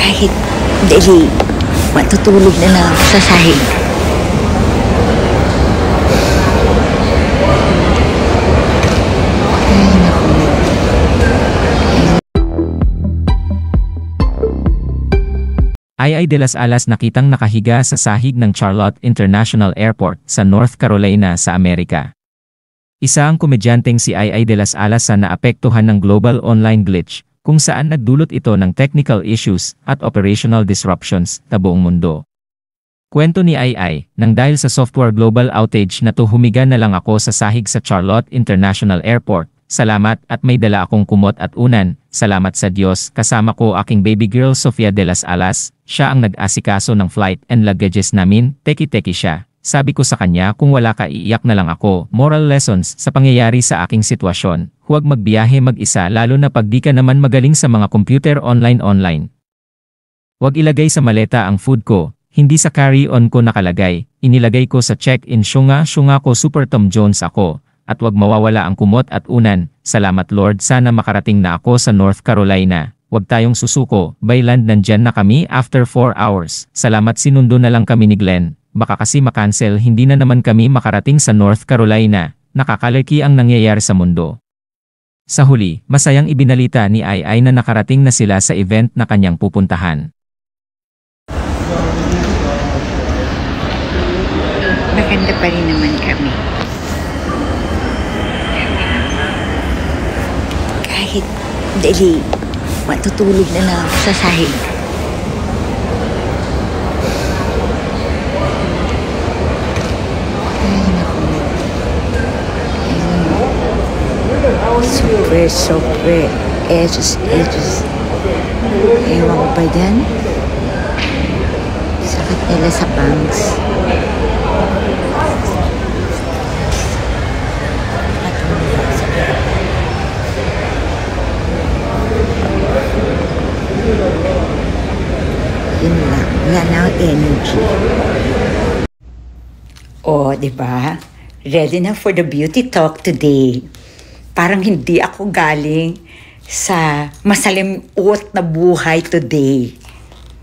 Kahit dali, matutulog na lang sa sahig. Ay ay de las Alas nakitang nakahiga sa sahig ng Charlotte International Airport sa North Carolina sa Amerika. Isa ang komedyanteng si Ay ay de las Alas sa naapektuhan ng global online glitch kung saan nagdulot ito ng technical issues at operational disruptions sa buong mundo. Kwento ni Ay, nang dahil sa software global outage na to humiga na lang ako sa sahig sa Charlotte International Airport, salamat at may dala akong kumot at unan, salamat sa Diyos kasama ko aking baby girl Sofia de las Alas, siya ang nag-asikaso ng flight and luggages namin, teki-teki siya. Sabi ko sa kanya kung wala ka iiyak na lang ako, moral lessons sa pangyayari sa aking sitwasyon, huwag magbiyahe mag-isa lalo na pag di ka naman magaling sa mga computer online-online. Huwag ilagay sa maleta ang food ko, hindi sa carry-on ko nakalagay, inilagay ko sa check-in syunga-syunga ko Super Tom Jones ako, at wag mawawala ang kumot at unan, salamat Lord sana makarating na ako sa North Carolina. Huwag tayong susuko, by land nandyan na kami after 4 hours. Salamat sinundo na lang kami ni Glenn. Baka kasi makancel hindi na naman kami makarating sa North Carolina. Nakakalaki ang nangyayari sa mundo. Sa huli, masayang ibinalita ni Ai na nakarating na sila sa event na kanyang pupuntahan. Maganda pa rin naman kami. Kahit dali, matutulog na lang sa sahig. Ay, naku. Super, super. Edges, edges. Ewan ko pa dyan. Sakit nila sa bangs. Yun lang. Na akong energy. Oh, di ba? Ready na for the beauty talk today. Parang hindi ako galing sa masalimuot na buhay today.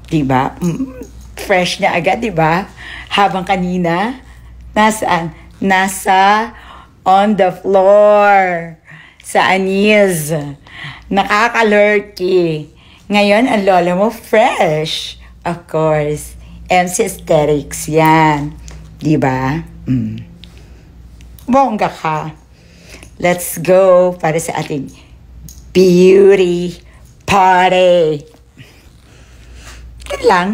Di ba? Mm, Fresh na agad, di ba? Habang kanina, nasaan? Nasa on the floor sa anis. Nakakalurky. Ngayon, ang lola mo fresh. Of course. MC Aesthetics yan. Di ba? Mm. Bongga ka. Let's go para sa ating beauty party. Yan lang.